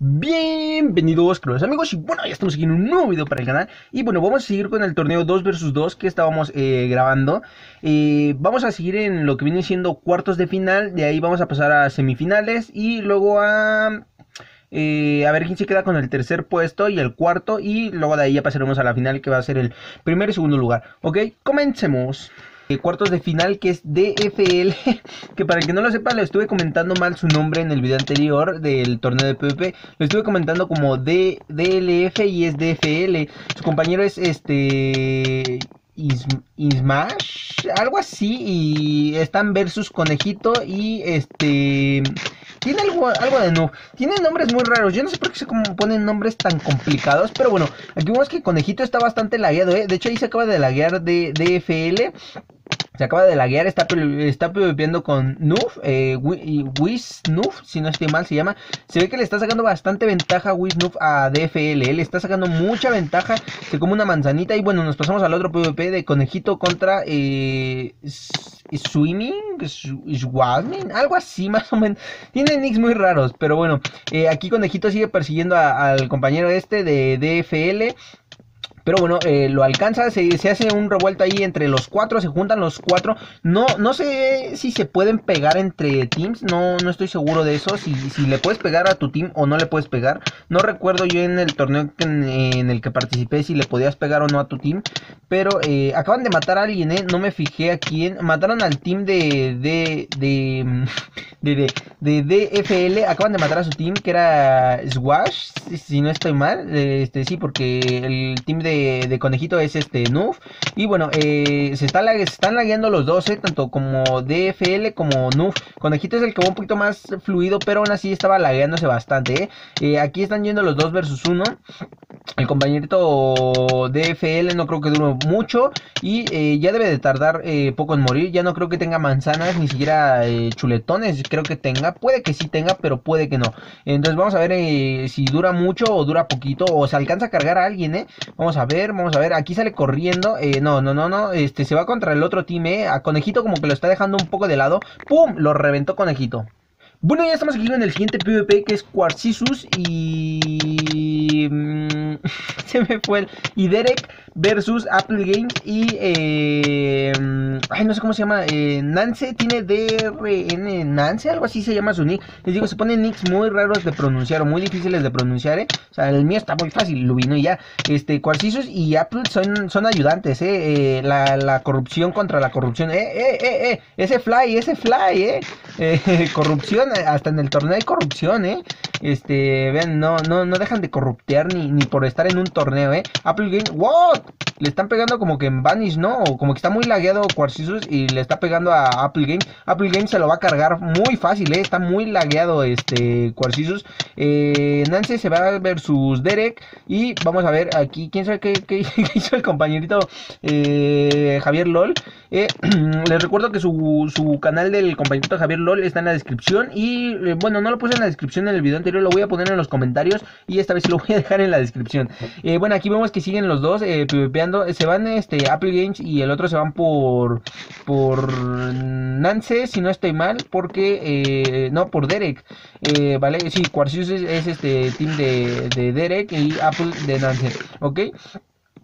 Bienvenidos, queridos amigos, y bueno, ya estamos aquí en un nuevo video para el canal. Y bueno, vamos a seguir con el torneo 2 vs 2 que estábamos eh, grabando. Eh, Vamos a seguir en lo que viene siendo cuartos de final. De ahí vamos a pasar a semifinales y luego a... Eh, a ver quién se queda con el tercer puesto y el cuarto. Y luego de ahí ya pasaremos a la final que va a ser el primer y segundo lugar. Ok, comencemos cuartos de final que es DFL, que para el que no lo sepa, lo estuve comentando mal su nombre en el video anterior del torneo de PvP, lo estuve comentando como D DLF y es DFL, su compañero es este... Ismash, algo así, y están versus Conejito y este... Tiene algo, de no. Tiene nombres muy raros. Yo no sé por qué se ponen nombres tan complicados. Pero bueno, aquí vemos que Conejito está bastante lagueado, ¿eh? De hecho, ahí se acaba de laguear de DFL. Se acaba de laguear, está, está PvPando con Nuf, eh, Wiz Nuf, si no estoy mal se llama. Se ve que le está sacando bastante ventaja Wiz Nuf a DFL, le está sacando mucha ventaja, se come una manzanita y bueno, nos pasamos al otro PvP de conejito contra eh, Swimming, Swimming, algo así más o menos. Tiene nicks muy raros, pero bueno, eh, aquí conejito sigue persiguiendo al compañero este de DFL. Pero bueno, eh, lo alcanza, se, hace un revuelto ahí entre los cuatro, se juntan los cuatro. No, no sé si se pueden pegar entre teams, no, no estoy seguro de eso. Si, si le puedes pegar a tu team o no le puedes pegar. No recuerdo yo en el torneo en, el que participé si le podías pegar o no a tu team. Pero eh, acaban de matar a alguien, ¿eh? No me fijé a quién. Mataron al team de, de, de, de, de, DFL. Acaban de matar a su team que era Swash, si no estoy mal. Este, sí, porque el team de de, conejito es este Nuf. Y bueno, eh, se, está, están lagueando los dos, eh, tanto como DFL como Nuf. Conejito es el que va un poquito más fluido, pero aún así estaba lagueándose bastante. Eh. aquí están yendo los dos versus uno. El compañerito DFL no creo que dure mucho y ya debe de tardar poco en morir. Ya no creo que tenga manzanas, ni siquiera chuletones. Creo que tenga, puede que sí tenga, pero puede que no. Entonces vamos a ver si dura mucho o dura poquito o se alcanza a cargar a alguien. ¿eh? Vamos a ver, vamos a ver. Aquí sale corriendo. Eh, no, no, no, no. Este se va contra el otro team, eh. A Conejito como que lo está dejando un poco de lado. ¡Pum! Lo reventó Conejito. Bueno, ya estamos aquí en el siguiente PvP que es Quarcisus y... Mm, se me fue el... Y Derek versus Apple Games y... Eh, ay, no sé cómo se llama. Eh, Nance tiene DRN Nance, algo así se llama su nick. Les digo, se ponen nicks muy raros de pronunciar o muy difíciles de pronunciar, ¿eh? O sea, el mío está muy fácil, lo vino y ya. Este, Quarcisus y Apple son, son ayudantes, ¿eh? eh la, la, corrupción contra la corrupción. Eh, eh, eh, eh. Ese fly, ese fly, ¿eh? eh corrupción hasta en el torneo hay corrupción, ¿eh? Este, vean, no, no, no dejan de corruptear ni, ni por estar en un torneo, ¿eh? Apple Game, ¡what! Le están pegando como que en Vanish, ¿no? O como que está muy lagueado Quarcisus y le está pegando a Apple Game. Apple Game se lo va a cargar muy fácil, ¿eh? Está muy lagueado este Quarcisus. Eh, Nancy se va a ver sus Derek y vamos a ver aquí, ¿quién sabe qué, hizo el compañerito eh, Javier LOL? Eh, les recuerdo que su, su canal del compañerito Javier LOL está en la descripción y eh, bueno, no lo puse en la descripción en el video anterior, lo voy a poner en los comentarios y esta vez lo voy a dejar en la descripción. Bueno, aquí vemos que siguen los dos eh, se van este Apple Games y el otro se van por por Nance, si no estoy mal, porque eh, no, por Derek. vale, sí, Quarcius es, este team de, de Derek y Apple de Nance, ¿ok?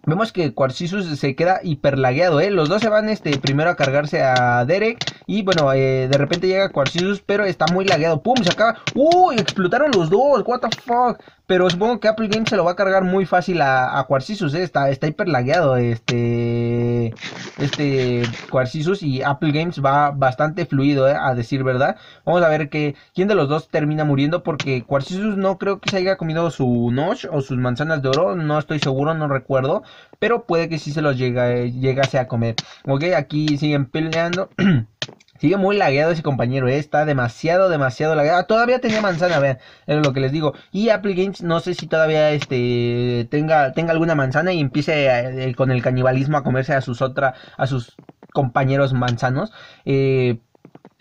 Vemos que Quarcisus se queda hiperlagueado, ¿eh? Los dos se van este, primero a cargarse a Derek. Y bueno, eh, de repente llega Quarcisus, pero está muy lagueado. ¡Pum! Se acaba. ¡Uy! Explotaron los dos. ¿What the fuck? Pero supongo que Apple Games se lo va a cargar muy fácil a, a Quarcisus, ¿eh? Está, está hiperlagueado este, este Quarcisus. Y Apple Games va bastante fluido, ¿eh? A decir verdad. Vamos a ver que, quién de los dos termina muriendo. Porque Quarcisus no creo que se haya comido su Notch o sus manzanas de oro. No estoy seguro, no recuerdo pero puede que sí se los llega, llegase a comer. Ok, aquí siguen peleando. Sigue muy lagueado ese compañero, eh, está demasiado, demasiado lagueado. Ah, todavía tenía manzana, vean, es lo que les digo. Y Apple Games, no sé si todavía este tenga, tenga alguna manzana y empiece eh, con el canibalismo a comerse a sus otra, a sus compañeros manzanos. Eh,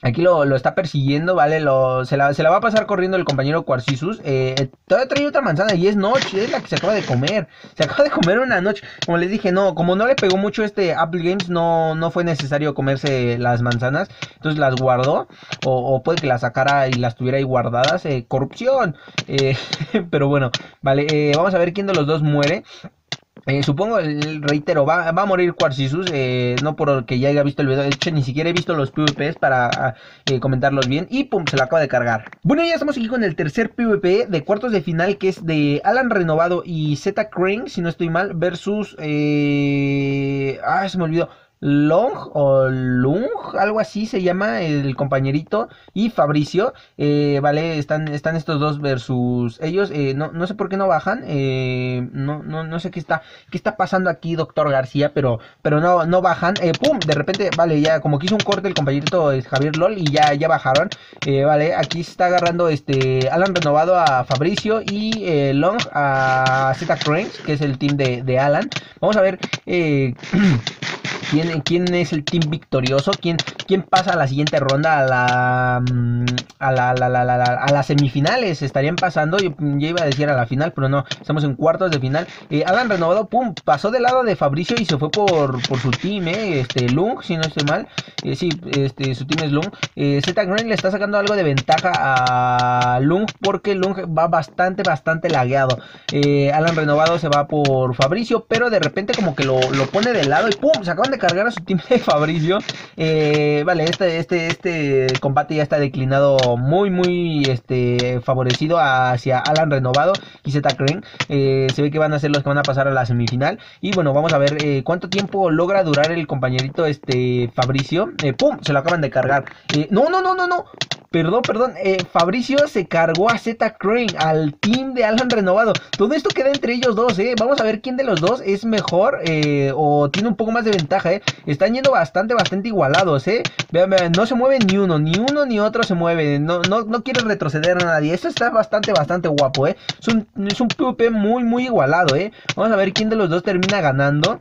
Aquí lo, está persiguiendo, ¿vale? Lo, se, la, va a pasar corriendo el compañero Quarcisus. Eh, todavía trae otra manzana y es noche, es la que se acaba de comer. Se acaba de comer una noche. Como les dije, no, como no le pegó mucho este Apple Games, no, no fue necesario comerse las manzanas. Entonces las guardó. O, puede que las sacara y las tuviera ahí guardadas. Eh, corrupción. Eh, pero bueno, vale. Eh, vamos a ver quién de los dos muere. Eh, supongo, reitero, va, a morir Quarcisus, eh, no porque ya haya visto el video, de hecho ni siquiera he visto los PvPs para ah, eh, comentarlos bien y pum, se lo acaba de cargar. Bueno, ya estamos aquí con el tercer PvP de cuartos de final que es de Alan Renovado y Z Crane, si no estoy mal, versus... Ah, se me olvidó. Long o Lung, algo así se llama el compañerito y Fabricio, eh, vale, están, están estos dos versus ellos, eh, no, no, sé por qué no bajan, eh, no, no, no sé qué está, qué está pasando aquí, doctor García, pero, pero no, no bajan, pum, de repente, vale, ya como que hizo un corte el compañerito Javier LOL y ya, ya bajaron, vale, aquí está agarrando este Alan renovado a Fabricio y Long a Z Cranks, que es el team de, de Alan, vamos a ver, ¿Quién, es el team victorioso? ¿Quién, pasa a la siguiente ronda? A mm, las semifinales estarían pasando. Yo ya iba a decir a la final, pero no. Estamos en cuartos de final. Eh, Adam Renovado, pum, pasó del lado de Fabricio y se fue por, su team, eh. Este, Lung, si no estoy mal. Eh, sí, este, su team es Lung. Eh, Z Green le está sacando algo de ventaja a Lung porque Lung va bastante, bastante lagueado. Eh, Alan Renovado se va por Fabricio, pero de repente como que lo, lo pone de lado y pum, se acaban de cargar a su team de Fabricio. Eh, vale, este, este, este combate ya está declinado muy, muy este, favorecido hacia Alan Renovado y Z Crane. Eh, se ve que van a ser los que van a pasar a la semifinal. Y bueno, vamos a ver eh, cuánto tiempo logra durar el compañerito este Fabricio. ¡Pum! Se lo acaban de cargar. no, no, no, no, no. Perdón, perdón. Eh, Fabricio se cargó a Z Crane, al team de Alan Renovado. Todo esto queda entre ellos dos, ¿eh? Vamos a ver quién de los dos es mejor eh, o tiene un poco más de ventaja, ¿eh? Están yendo bastante, bastante igualados, ¿eh? Vean, vean, no se mueve ni uno, ni uno ni otro se mueve. No, no, no quiere retroceder a nadie. Esto está bastante, bastante guapo, ¿eh? Es un, es PvP muy, muy igualado, ¿eh? Vamos a ver quién de los dos termina ganando.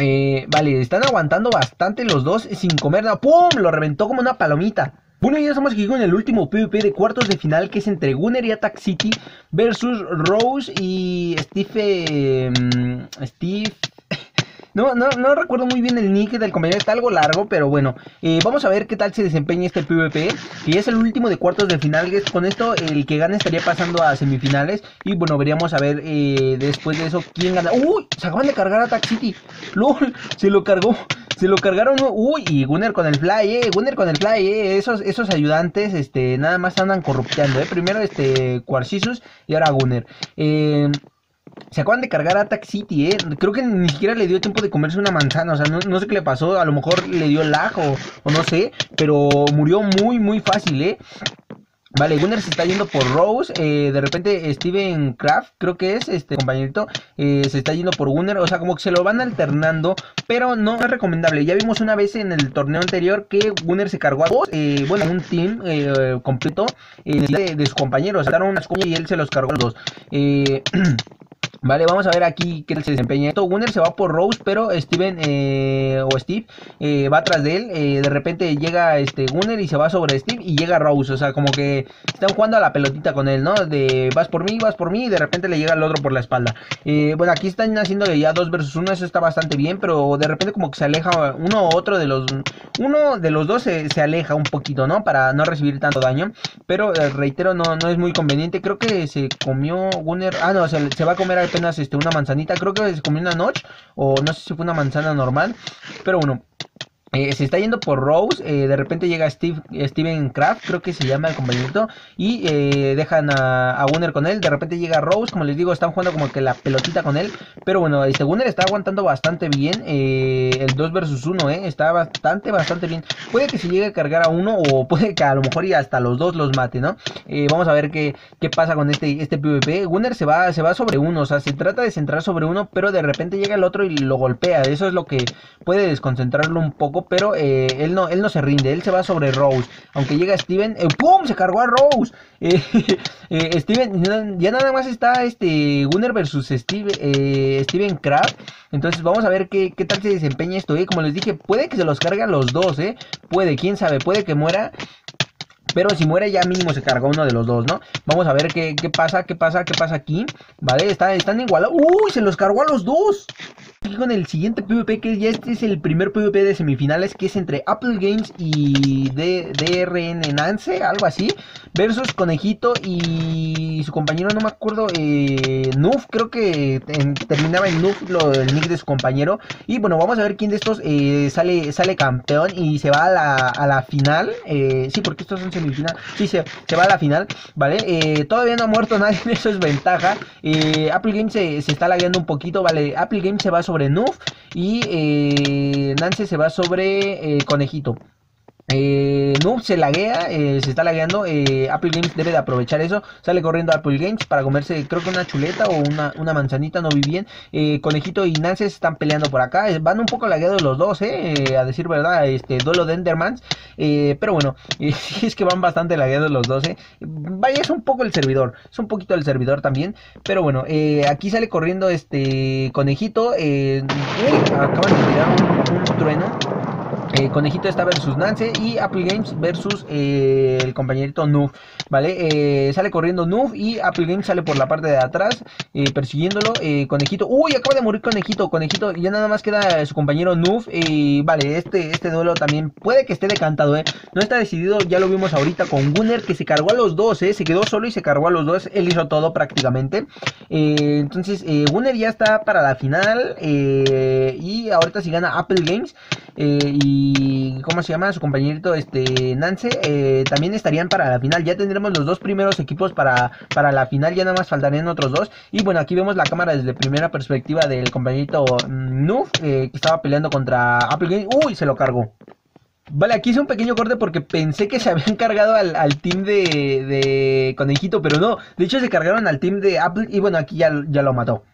Eh, vale, están aguantando bastante los dos sin comer nada. ¡Pum! Lo reventó como una palomita. Bueno, ya estamos aquí con el último PvP de cuartos de final que es entre Gunner y Attack City versus Rose y Steve... Em, Steve... No, no, no recuerdo muy bien el nick del compañero, está algo largo, pero bueno, eh, vamos a ver qué tal se desempeña este PvP, que es el último de cuartos de final, con esto el que gane estaría pasando a semifinales, y bueno, veríamos a ver eh, después de eso quién gana. ¡Uy! Se acaban de cargar a Attack City, ¡lol! Se lo cargó, se lo cargaron, uy, y Gunner con el fly, eh, Gunner con el fly, eh, esos, esos ayudantes, este, nada más andan corrupteando, eh, primero este Quarcisus y ahora Gunner, eh, se acaban de cargar a Attack City, eh. Creo que ni siquiera le dio tiempo de comerse una manzana. O sea, no, sé qué le pasó. A lo mejor le dio lag o no sé. Pero murió muy, muy fácil, eh. Vale, Gunner se está yendo por Rose. Eh, de repente Steven Kraft, creo que es este compañerito, eh, se está yendo por Gunner. O sea, como que se lo van alternando, pero no es recomendable. Ya vimos una vez en el torneo anterior que Gunner se cargó a dos, eh, bueno, un team completo de, de, sus compañeros. Saltaron unas y él se los cargó a los dos. Vale, vamos a ver aquí qué se desempeña. Esto, Gunner se va por Rose, pero Steven eh, o Steve eh, va atrás de él. Eh, de repente llega este Gunner y se va sobre Steve y llega Rose. O sea, como que están jugando a la pelotita con él, ¿no? De vas por mí, vas por mí y de repente le llega el otro por la espalda. bueno, aquí están haciendo ya dos versus uno, eso está bastante bien, pero de repente como que se aleja uno u otro de los... Uno de los dos se, aleja un poquito, ¿no? Para no recibir tanto daño. Pero reitero, no, no es muy conveniente. Creo que se comió Gunner... Ah, no, se, se va a comer al apenas este, una manzanita. Creo que se comió una noche. O no sé si fue una manzana normal. Pero bueno, eh, se está yendo por Rose, eh, de repente llega Steve, Steven Kraft, creo que se llama el compañero, y eh, dejan a, a con él, de repente llega Rose, como les digo, están jugando como que la pelotita con él, pero bueno, este Gunner está aguantando bastante bien, el 2 versus 1, está bastante, bastante bien, puede que se llegue a cargar a uno, o puede que a lo mejor y hasta los dos los mate, ¿no? vamos a ver qué, qué pasa con este, este PvP, Gunner se va, se va sobre uno, o sea, se trata de centrar sobre uno, pero de repente llega el otro y lo golpea, eso es lo que puede desconcentrarlo un poco, pero eh, él, no, él no se rinde, él se va sobre Rose. Aunque llega Steven, eh, ¡pum! Se cargó a Rose. Eh, Steven, ya nada más está este Gunner versus Steve, Steven Kraft. Entonces vamos a ver qué, qué tal se desempeña esto. Como les dije, puede que se los carguen los dos, ¿eh? Puede, quién sabe, puede que muera. Pero si muere ya mínimo se carga uno de los dos, ¿no? Vamos a ver qué, qué pasa, qué pasa, qué pasa aquí. Vale, está, están igualados. ¡Uy! Se los cargó a los dos. Aquí con el siguiente PvP, que ya este es el primer PvP de semifinales, que es entre Apple Games y DRN Nance, algo así, versus Conejito y su compañero, no me acuerdo, eh, Nuf, creo que terminaba en Nuf lo, el nick de su compañero. Y bueno, vamos a ver quién de estos eh, sale, sale campeón y se va a la, a la final. Eh, sí, porque estos son semifinales. Sí, se, se va a la final, ¿vale? Eh, todavía no ha muerto nadie, eso es ventaja. Apple Games se, se está lagueando un poquito, ¿vale? Apple Games se va sobre Nuf y eh, Nance se va sobre eh, Conejito. Eh, Noob se laguea, eh, se está lagueando. Eh, Apple Games debe de aprovechar eso. Sale corriendo Apple Games para comerse, creo que una chuleta o una, una manzanita, no vi bien. Eh, Conejito y Nance están peleando por acá. Van un poco lagueados los dos, a decir verdad. Este duelo de Endermans. pero bueno, es que van bastante lagueados los dos. Vaya, es un poco el servidor. Es un poquito el servidor también. Pero bueno, aquí sale corriendo este Conejito. acaban de tirar un trueno. Eh, Conejito está versus Nance y Apple Games versus eh, el compañerito Noob, ¿vale? Eh, sale corriendo Noob y Apple Games sale por la parte de atrás persiguiéndolo. Conejito, uy, acaba de morir Conejito, Conejito, ya nada más queda su compañero Noob. Y vale, este, este duelo también puede que esté decantado. No está decidido, ya lo vimos ahorita con Gunner que se cargó a los dos. Se quedó solo y se cargó a los dos, él hizo todo prácticamente. entonces, Gunner ya está para la final y ahorita si gana Apple Games y ¿cómo se llama? Su compañerito este Nance eh, también estarían para la final. Ya tendremos los dos primeros equipos para, para la final, ya nada más faltarían otros dos. Y bueno, aquí vemos la cámara desde primera perspectiva del compañerito mm, Noob eh, que estaba peleando contra Apple Game. Uy, se lo cargó. Vale, aquí hice un pequeño corte porque pensé que se habían cargado al, team de, de, Conejito, pero no. De hecho, se cargaron al team de Apple y bueno, aquí ya, ya lo mató.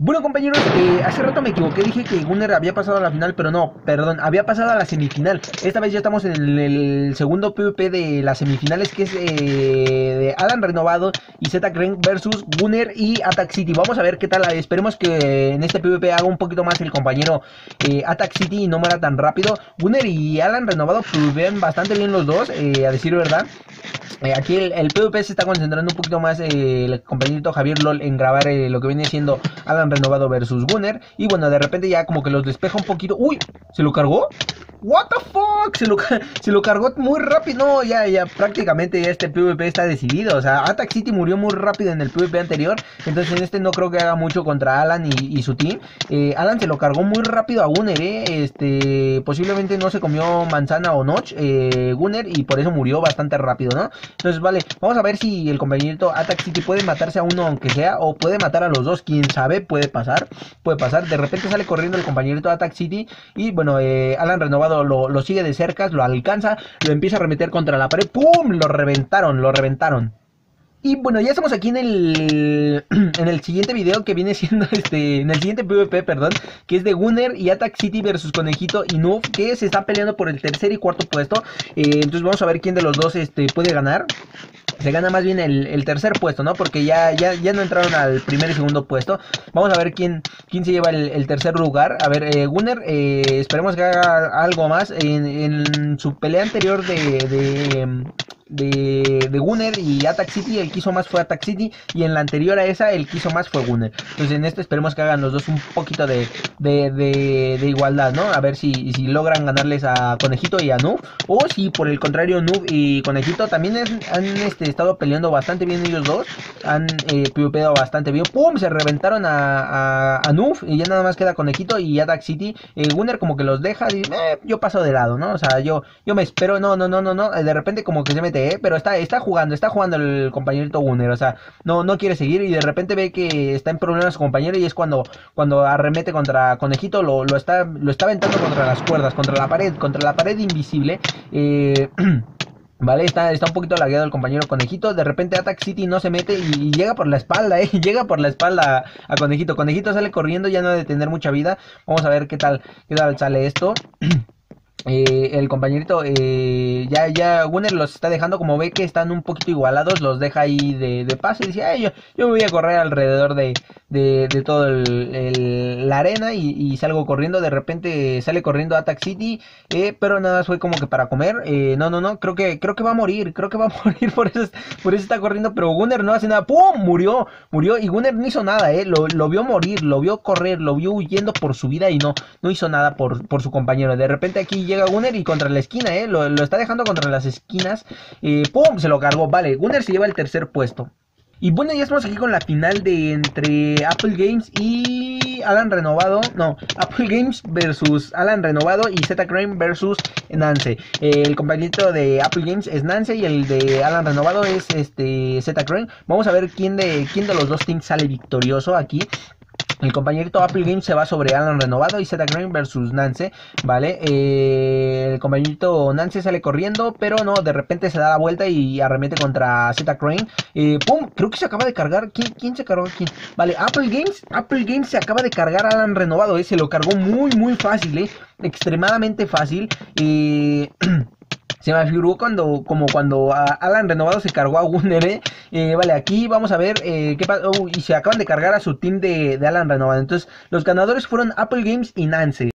Bueno compañeros, eh, hace rato me equivoqué, dije que Gunner había pasado a la final, pero no, perdón, había pasado a la semifinal. Esta vez ya estamos en el, segundo PvP de las semifinales, que es eh, de Alan Renovado y Z Kren versus Gunner y Attack City. Vamos a ver qué tal, esperemos que en este PvP haga un poquito más el compañero eh, Attack City y no muera tan rápido. Gunner y Alan Renovado ven bastante bien los dos, a decir verdad. aquí el, PvP se está concentrando un poquito más el compañerito Javier LOL en grabar lo que viene siendo Alan renovado versus Gunner. Y bueno, de repente ya como que los despeja un poquito. ¡Uy! ¿Se lo cargó? What the fuck, se lo, se lo cargó muy rápido. No, ya, ya prácticamente ya este PvP está decidido. O sea, Attack City murió muy rápido en el PvP anterior. Entonces en este no creo que haga mucho contra Alan y, su team. Eh, Alan se lo cargó muy rápido a Gunner, eh. Este, posiblemente no se comió manzana o notch, eh, Gunner, y por eso murió bastante rápido, ¿no? Entonces, vale, vamos a ver si el compañerito Attack City puede matarse a uno aunque sea, o puede matar a los dos, quién sabe, puede pasar, puede pasar. De repente sale corriendo el compañerito Attack City, y bueno, eh, Alan renovado lo, sigue de cerca, lo alcanza, lo empieza a remeter contra la pared, ¡pum! Lo reventaron, lo reventaron. Y bueno, ya estamos aquí en el en el siguiente video que viene siendo este en el siguiente PvP, perdón, que es de Gunner y Attack City versus Conejito y Noob, que se está peleando por el tercer y cuarto puesto. Eh, entonces vamos a ver quién de los dos este puede ganar se gana más bien el, tercer puesto, ¿no? Porque ya, ya, ya no entraron al primer y segundo puesto. Vamos a ver quién, quién se lleva el, tercer lugar. A ver, eh, Gunner, eh, esperemos que haga algo más. En, su pelea anterior de, de Gunner y Attack City, el que hizo más fue Attack City y en la anterior a esa el que hizo más fue Gunner. Entonces en este esperemos que hagan los dos un poquito de, de, igualdad, ¿no? A ver si, si logran ganarles a Conejito y a Noob o si por el contrario Noob y Conejito también han este, estado peleando bastante bien ellos dos, han eh, bastante bien. ¡Pum! Se reventaron a, a, Noob y ya nada más queda Conejito y Attack City. Eh, Gunner como que los deja y eh, yo paso de lado, ¿no? O sea, yo, yo me espero, no, no, no, no, no, de repente como que se mete ¿eh? Pero está, está jugando, está jugando el compañerito Gunner, o sea, no, no quiere seguir y de repente ve que está en problemas su compañero y es cuando, cuando arremete contra Conejito, lo, lo, está, lo está aventando contra las cuerdas, contra la pared, contra la pared invisible. Eh, Vale, está, está un poquito lagueado el compañero Conejito. De repente Attack City no se mete y, llega por la espalda, ¿eh? Llega por la espalda a Conejito. Conejito sale corriendo, ya no de tener mucha vida. Vamos a ver qué tal, qué tal sale esto. Eh, el compañerito eh, ya ya Gunner los está dejando como ve que están un poquito igualados los deja ahí de, de paso y dice yo, yo me voy a correr alrededor de, de, de todo el, la arena y, salgo corriendo de repente sale corriendo Attack City eh, pero nada fue como que para comer no no no creo que creo que va a morir creo que va a morir por eso por eso está corriendo pero Gunner no hace nada ¡pum! murió murió y Gunner no hizo nada eh lo, lo vio morir lo vio correr lo vio huyendo por su vida y no no hizo nada por, por su compañero de repente aquí llega Gunner y contra la esquina, ¿eh? Lo, está dejando contra las esquinas. Eh, ¡Pum! Se lo cargó. Vale, Gunner se lleva el tercer puesto. Y bueno, ya estamos aquí con la final de entre Apple Games y Alan Renovado. No, Apple Games versus Alan Renovado y Z Crane versus Nance. el compañero de Apple Games es Nance y el de Alan Renovado es este Z Crane. Vamos a ver quién de quién de los dos teams sale victorioso aquí. El compañerito Apple Games se va sobre Alan Renovado y Z Green versus Nance, ¿vale? Eh, el compañerito Nance sale corriendo, pero no, de repente se da la vuelta y arremete contra Z Crane. Eh, ¡Pum! Creo que se acaba de cargar. ¿Quién, ¿Quién, se cargó aquí? Vale, Apple Games. Apple Games se acaba de cargar a Alan Renovado, ¿eh? Se lo cargó muy, muy fácil, ¿eh? Extremadamente fácil. Eh... Se me figuró cuando, como cuando Alan Renovado se cargó a Gunner, ¿eh? eh vale, aquí vamos a ver eh, qué pasa. Oh, y se acaban de cargar a su team de, de Alan Renovado. Entonces, los ganadores fueron Apple Games y Nance.